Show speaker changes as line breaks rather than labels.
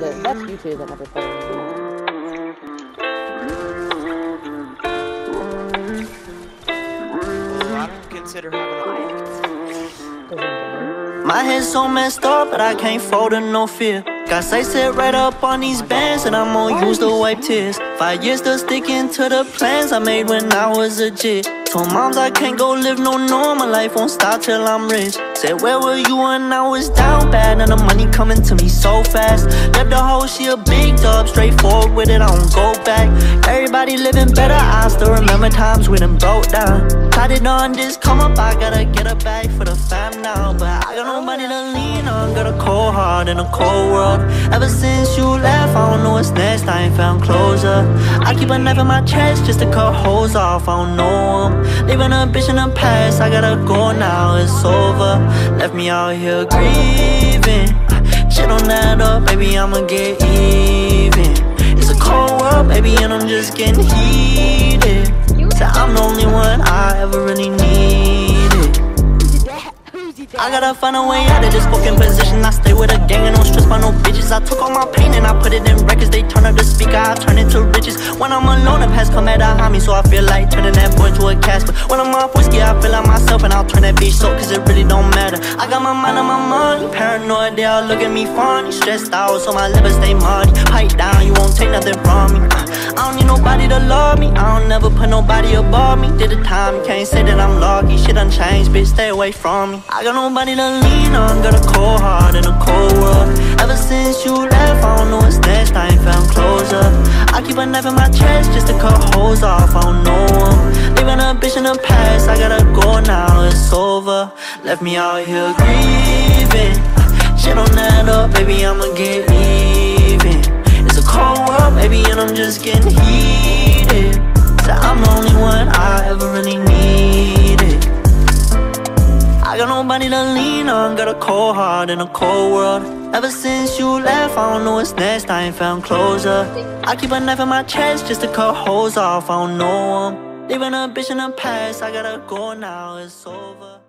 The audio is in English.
the, that's YouTube that never played.
I don't consider having
My head's so messed up, but I can't fold in no fear. Got sight set right up on these bands, and I'm gonna use to wipe tears. Five years still sticking to the plans I made when I was a jit. Told moms I can't go live no normal life, won't stop till I'm rich. Said, Where were you when I was down bad? And the money coming to me so fast. Left the hoe, she a big dub, straightforward with it, I don't go back. Everybody living better, I still remember times when them broke down. Tried it on this come up, I gotta cold heart in a cold world. Ever since you left, I don't know what's next, I ain't found closure. I keep a knife in my chest just to cut holes off, I don't know 'em. Leaving a bitch in the past, I gotta go now, it's over. Left me out here grieving. Shit on that up, baby, I'ma get even. It's a cold world, baby, and I'm just getting heated. Said I'm the only one I ever really needed. I gotta find a way out of this fucking position. I stay with a gang and don't stress by no bitches. I took all my pain and I put it in records. They turn up the speaker, I turn it to riches. When I'm alone, the past come at a homie, so I feel like turning that boy into a Casper. When I'm off whiskey, I feel like myself and I'll turn that bitch so cause it really don't matter. I got my mind on my money, paranoid, they all look at me funny. Stressed out, so my liver stay muddy. Pipe down, you won't take nothing from me. Uh, I don't need nobody to love me. I don't never put nobody above me. Did the time, can't say that I'm lucky. Shit done changed, bitch, stay away from me. I got nobody to lean on, got a cold heart in a cold world. Ever since you left, I don't know what's next, I ain't found closure. I keep a knife in my chest just to cut holes off, I don't know 'em. Leaving a bitch in the past, I gotta go now, it's over. Left me out here grieving. Shit on that up, baby, I'ma get just getting heated. I'm the only one I ever really needed. I got nobody to lean on, got a cold heart in a cold world. Ever since you left, I don't know what's next, I ain't found closure. I keep a knife in my chest just to cut holes off, I don't know 'em. Leaving a bitch in the past, I gotta go now, it's over.